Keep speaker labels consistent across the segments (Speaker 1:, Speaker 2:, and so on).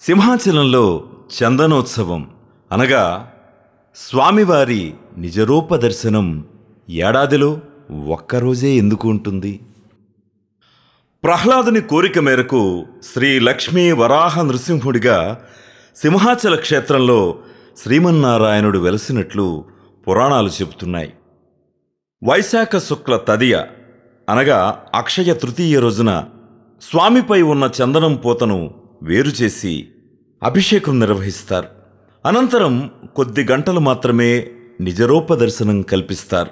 Speaker 1: సింహాచలంలో చందనోత్సవం అనగా స్వామివారి నిజరూప దర్శనం ఏడాదిలో ఒక్కరోజే ఎందుకు ఉంటుంది? ప్రహ్లాదుని కోరిక మేరకు శ్రీ లక్ష్మీ వరాహ నృసింహుడిగా సింహాచల క్షేత్రంలో శ్రీమన్నారాయణుడు వెలసినట్లు పురాణాలు చెబుతున్నాయి. వైశాఖ శుక్ల తదియ అనగా అక్షయ తృతీయ రోజున స్వామిపై ఉన్న చందనం పూతను వేరు చేసి అభిషేకం నిర్వహిస్తారు. అనంతరం కొద్ది గంటలు మాత్రమే నిజరూప దర్శనం కల్పిస్తారు.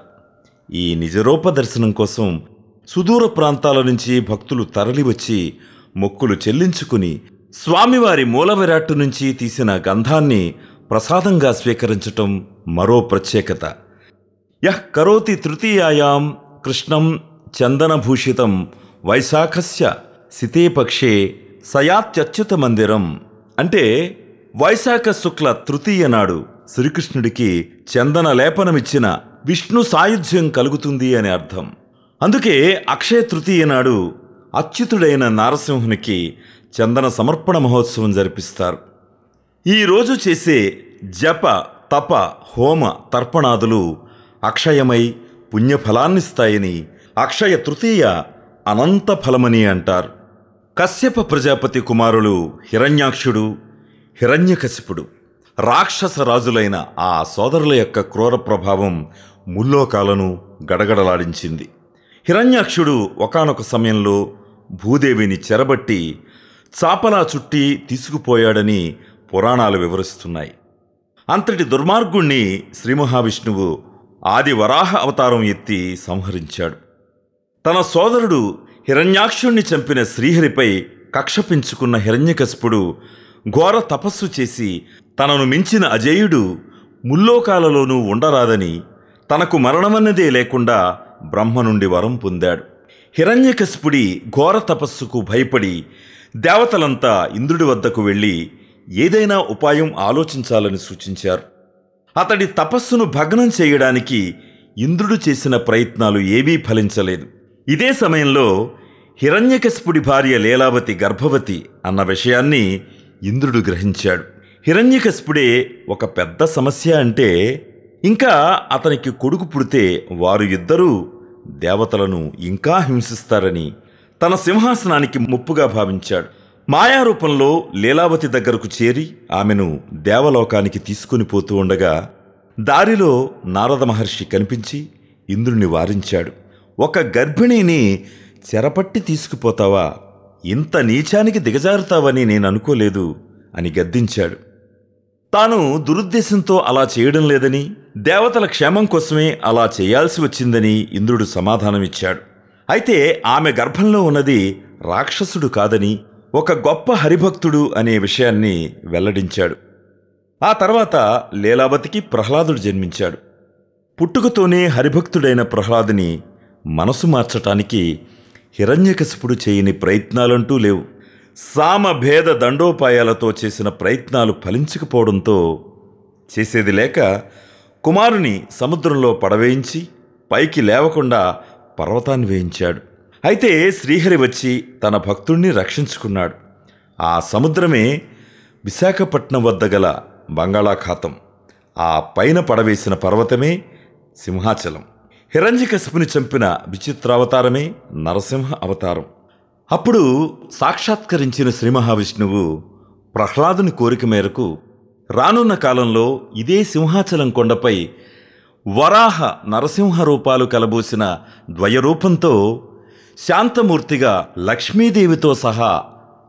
Speaker 1: ఈ నిజరూప దర్శనం కోసం సుదూర ప్రాంతాల నుంచి భక్తులు తరలివచ్చి మొక్కులు చెల్లించుకుని స్వామివారి మూల విరాట్టు నుంచి తీసిన గంధాన్ని ప్రసాదంగా స్వీకరించటం మరో ప్రత్యేకత. యహ్ కరోతి తృతీయాయాం కృష్ణం చందనభూషితం వైశాఖస్య సితేపక్షే సయాత్యచ్యుత మందిరం అంటే వైశాఖ శుక్ల తృతీయ నాడు శ్రీకృష్ణుడికి చందన లేపనమిచ్చిన విష్ణు సాయుధ్యం కలుగుతుంది అని అర్థం. అందుకే అక్షయ తృతీయ నాడు అచ్యుతుడైన నారసింహునికి చందన సమర్పణ మహోత్సవం జరిపిస్తారు. ఈ రోజు చేసే జప తప హోమ తర్పణాదులు అక్షయమై పుణ్యఫలాన్నిస్తాయని అక్షయ తృతీయ అనంత ఫలమని అంటారు. కశ్యప ప్రజాపతి కుమారులు హిరణ్యాక్షుడు హిరణ్యకశిపుడు రాక్షస రాజులైన ఆ సోదరుల యొక్క క్రూర ప్రభావం ముల్లోకాలను గడగడలాడించింది. హిరణ్యాక్షుడు ఒకానొక సమయంలో భూదేవిని చెరబట్టి చాపలా చుట్టి తీసుకుపోయాడని పురాణాలు వివరిస్తున్నాయి. అంతటి దుర్మార్గుణ్ణి శ్రీ మహావిష్ణువు ఆది వరాహ అవతారం ఎత్తి సంహరించాడు. తన సోదరుడు హిరణ్యాక్షుణ్ణి చంపిన శ్రీహరిపై కక్ష పెంచుకున్న హిరణ్యకశపుడు ఘోర తపస్సు చేసి తనను మించిన అజేయుడు ముల్లోకాలలోనూ ఉండరాదని తనకు మరణమన్నదే లేకుండా బ్రహ్మ నుండి వరం పొందాడు. హిరణ్యకశిపుడి ఘోర తపస్సుకు భయపడి దేవతలంతా ఇంద్రుడి వద్దకు వెళ్ళి ఏదైనా ఉపాయం ఆలోచించాలని సూచించారు. అతడి తపస్సును భగ్నం చేయడానికి ఇంద్రుడు చేసిన ప్రయత్నాలు ఏవీ ఫలించలేదు. ఇదే సమయంలో హిరణ్యకశిపుడి భార్య లీలావతి గర్భవతి అన్న విషయాన్ని ఇంద్రుడు గ్రహించాడు. హిరణ్యకశిపుడే ఒక పెద్ద సమస్య అంటే ఇంకా అతనికి కొడుకు పుడితే వారు ఇద్దరూ దేవతలను ఇంకా హింసిస్తారని తన సింహాసనానికి ముప్పుగా భావించాడు. మాయారూపంలో లీలావతి దగ్గరకు చేరి ఆమెను దేవలోకానికి తీసుకుని పోతూ ఉండగా దారిలో నారద మహర్షి కనిపించి ఇంద్రుణ్ణి వారించాడు. ఒక గర్భిణిని చెరపట్టి తీసుకుపోతావా? ఇంత నీచానికి దిగజారుతావని నేను అనుకోలేదు అని గద్దించాడు. తాను దురుద్దేశంతో అలా చేయడం లేదని దేవతల క్షేమం కోసమే అలా చేయాల్సి వచ్చిందని ఇంద్రుడు సమాధానమిచ్చాడు. అయితే ఆమె గర్భంలో ఉన్నది రాక్షసుడు కాదని ఒక గొప్ప హరిభక్తుడు అనే విషయాన్ని వెల్లడించాడు. ఆ తర్వాత లీలావతికి ప్రహ్లాదుడు జన్మించాడు. పుట్టుకతోనే హరిభక్తుడైన ప్రహ్లాదుని మనసు మార్చటానికి హిరణ్యకశిపుడు చేయని ప్రయత్నాలంటూ లేవు. సామభేద దండోపాయాలతో చేసిన ప్రయత్నాలు ఫలించకపోవడంతో చేసేది లేక కుమారుని సముద్రంలో పడవేయించి పైకి లేవకుండా పర్వతాన్ని వేయించాడు. అయితే శ్రీహరి వచ్చి తన భక్తుణ్ణి రక్షించుకున్నాడు. ఆ సముద్రమే విశాఖపట్నం వద్ద గల బంగాళాఖాతం. ఆ పైన పడవేసిన పర్వతమే సింహాచలం. హిరణ్యకశిపుని చంపిన విచిత్రావతారమే నరసింహ అవతారం. అప్పుడు సాక్షాత్కరించిన శ్రీ మహావిష్ణువు ప్రహ్లాదుని కోరిక మేరకు రానున్న కాలంలో ఇదే సింహాచలం కొండపై వరాహ నరసింహ రూపాలు కలబూసిన ద్వయరూపంతో శాంతమూర్తిగా లక్ష్మీదేవితో సహా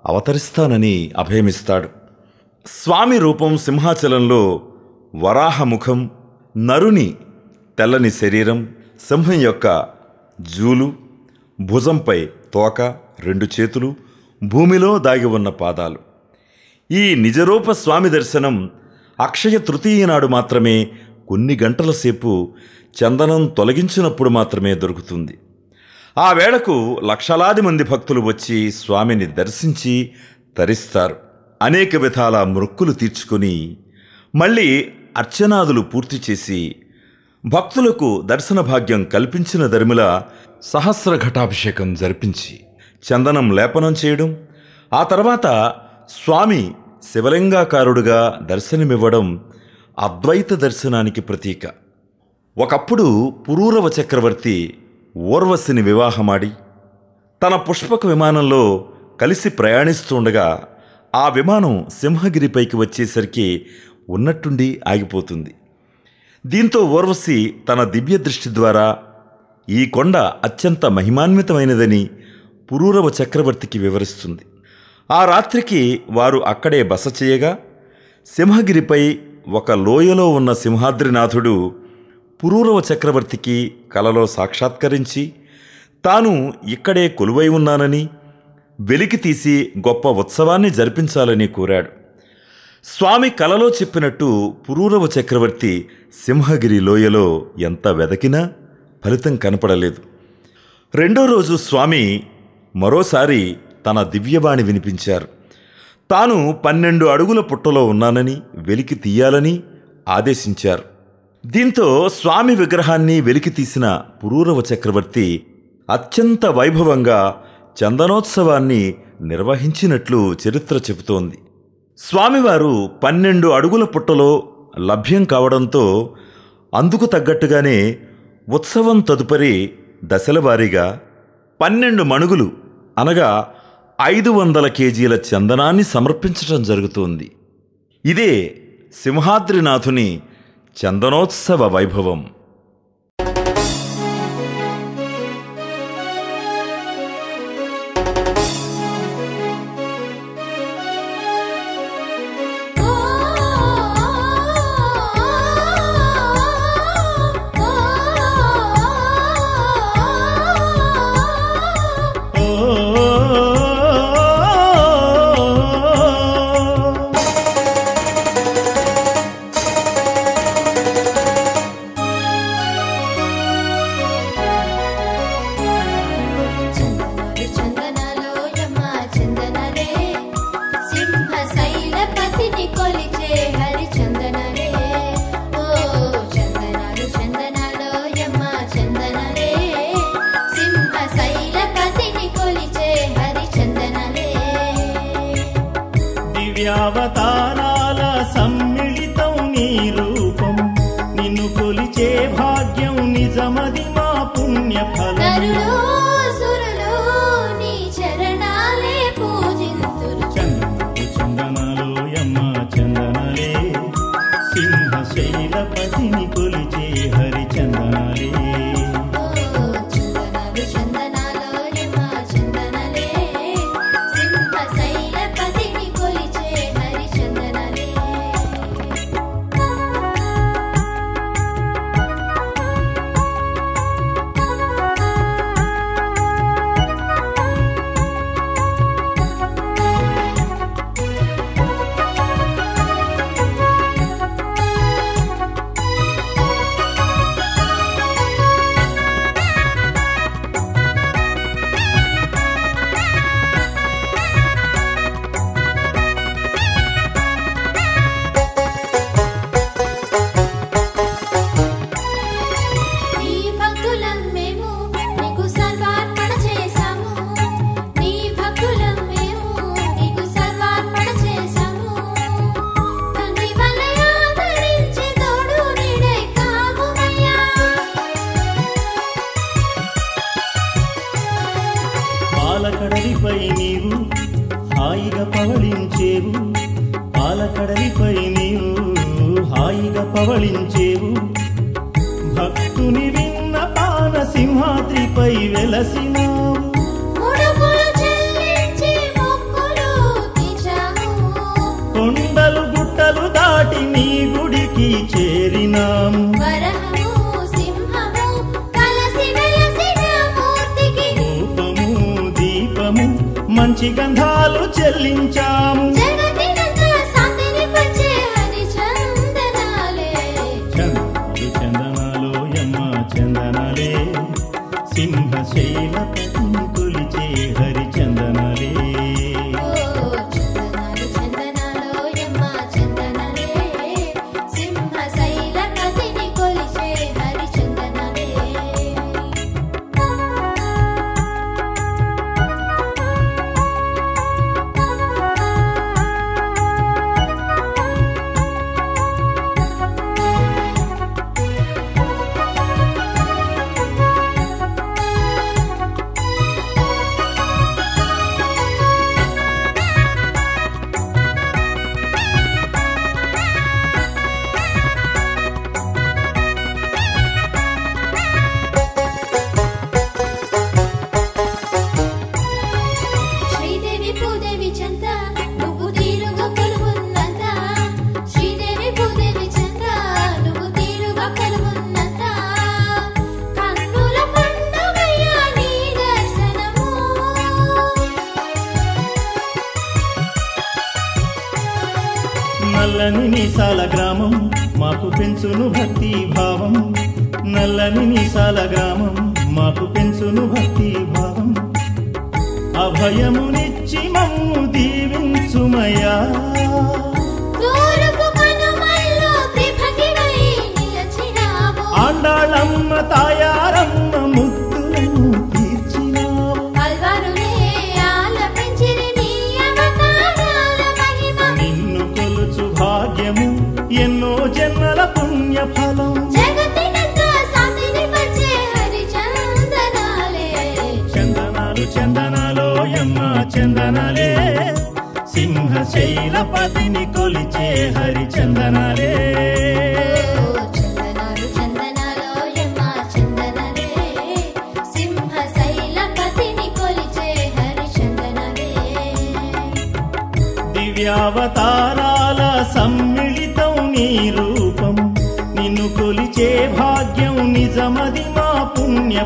Speaker 1: అవతరిస్తానని అభయమిస్తాడు. స్వామి రూపం సింహాచలంలో వరాహముఖం నరుని తెల్లని శరీరం సింహం యొక్క జూలు భుజంపై తోక రెండు చేతులు భూమిలో దాగి ఉన్న పాదాలు. ఈ నిజరూప స్వామి దర్శనం అక్షయ తృతీయ నాడు మాత్రమే కొన్ని గంటల సేపు చందనం తొలగించినప్పుడు మాత్రమే దొరుకుతుంది. ఆ వేళకు లక్షలాది మంది భక్తులు వచ్చి స్వామిని దర్శించి తరిస్తారు. అనేక విధాల మృక్కులు తీర్చుకొని మళ్ళీ అర్చనాదులు పూర్తి చేసి భక్తులకు దర్శన భాగ్యం కల్పించిన దరిమిల సహస్ర ఘటాభిషేకం జరిపించి చందనం లేపనం చేయడం ఆ తర్వాత స్వామి శివలింగాకారుడుగా దర్శనమివ్వడం అద్వైత దర్శనానికి ప్రతీక. ఒకప్పుడు పురూరవ చక్రవర్తి ఊర్వశిని వివాహమాడి తన పుష్పక విమానంలో కలిసి ప్రయాణిస్తుండగా ఆ విమానం సింహగిరిపైకి వచ్చేసరికి ఉన్నట్టుండి ఆగిపోతుంది. దీంతో ఊర్వశి తన దివ్య దృష్టి ద్వారా ఈ కొండ అత్యంత మహిమాన్వితమైనదని పురూరవ చక్రవర్తికి వివరిస్తుంది. ఆ రాత్రికి వారు అక్కడే బస చేయగా సింహగిరిపై ఒక లోయలో ఉన్న సింహాద్రినాథుడు పురూరవ చక్రవర్తికి కలలో సాక్షాత్కరించి తాను ఇక్కడే కొలువై ఉన్నానని వెలికి తీసి గొప్ప ఉత్సవాన్ని జరిపించాలని కోరాడు. స్వామి కలలో చెప్పినట్టు పురూరవ చక్రవర్తి సింహగిరి లోయలో ఎంత వెదకినా ఫలితం కనపడలేదు. రెండో రోజు స్వామి మరోసారి తన దివ్యవాణి వినిపించారు. తాను పన్నెండు అడుగుల పుట్టలో ఉన్నానని వెలికి తీయాలని ఆదేశించారు. దీంతో స్వామి విగ్రహాన్ని వెలికి తీసిన పురూరవ చక్రవర్తి అత్యంత వైభవంగా చందనోత్సవాన్ని నిర్వహించినట్లు చరిత్ర చెబుతోంది. స్వామివారు పన్నెండు అడుగుల పుట్టలో లభ్యం కావడంతో అందుకు తగ్గట్టుగానే ఉత్సవం తదుపరి దశల వారీగా పన్నెండు మణుగులు అనగా ఐదు వందల కేజీల చందనాన్ని సమర్పించటం జరుగుతోంది. ఇదే సింహాద్రినాథుని చందనోత్సవ వైభవం.
Speaker 2: అవతారాల సమ్మిళితం నీ రూపం. నిన్ను కొలిచే భాగ్యం నిజమది మా
Speaker 3: పుణ్యఫలం.
Speaker 2: కొండలు గుట్టలు దాటి నీ గుడికి చేరినాము. రూపము దీపము మంచి గంధాలు చెల్లించాము.
Speaker 3: చందనాలే.
Speaker 2: చందనాలు చందనాలు యమ్మ చందనాలే. సింహ నీసాల గ్రామం మాకు పెంచును భక్తి భావం. నల్లని నీసాల గ్రామం మాకు పెంచును భక్తి భావం. అభయమునిచ్చి మమ్ము
Speaker 3: నిలచినావు.
Speaker 2: ఆండాళమ్మ తాయారమ్మ శైలపతిని కొలిచే
Speaker 3: హరిచందనలే.
Speaker 2: దివ్యావతారాల సమ్మిళితం నీ రూపం. నిన్ను కొలిచే భాగ్యం నిజమది మా పుణ్య